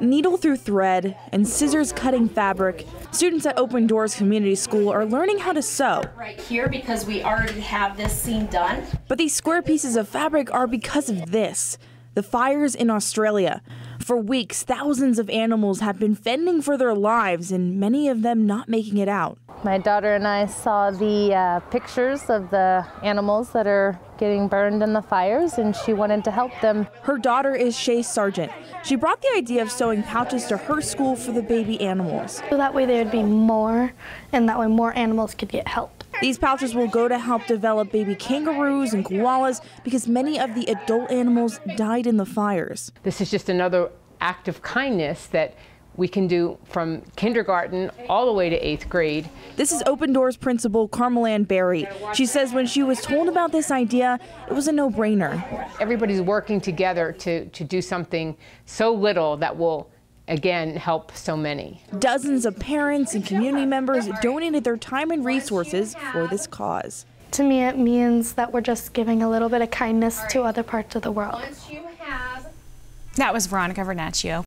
Needle through thread and scissors cutting fabric, students at Open Doors Community School are learning how to sew. Right here because we already have this seam done. But these square pieces of fabric are because of this the fires in Australia. For weeks, thousands of animals have been fending for their lives, and many of them not making it out. My daughter and I saw the uh, pictures of the animals that are getting burned in the fires, and she wanted to help them. Her daughter is Shay Sargent. She brought the idea of sewing pouches to her school for the baby animals. So that way there would be more, and that way more animals could get help. These pouches will go to help develop baby kangaroos and koalas because many of the adult animals died in the fires. This is just another act of kindness that we can do from kindergarten all the way to eighth grade. This is Open Doors principal Carmelan Berry. She says when she was told about this idea, it was a no brainer. Everybody's working together to, to do something so little that will again help so many. Dozens of parents and community members donated their time and resources for this cause. To me, it means that we're just giving a little bit of kindness to other parts of the world. That was Veronica Vernaccio.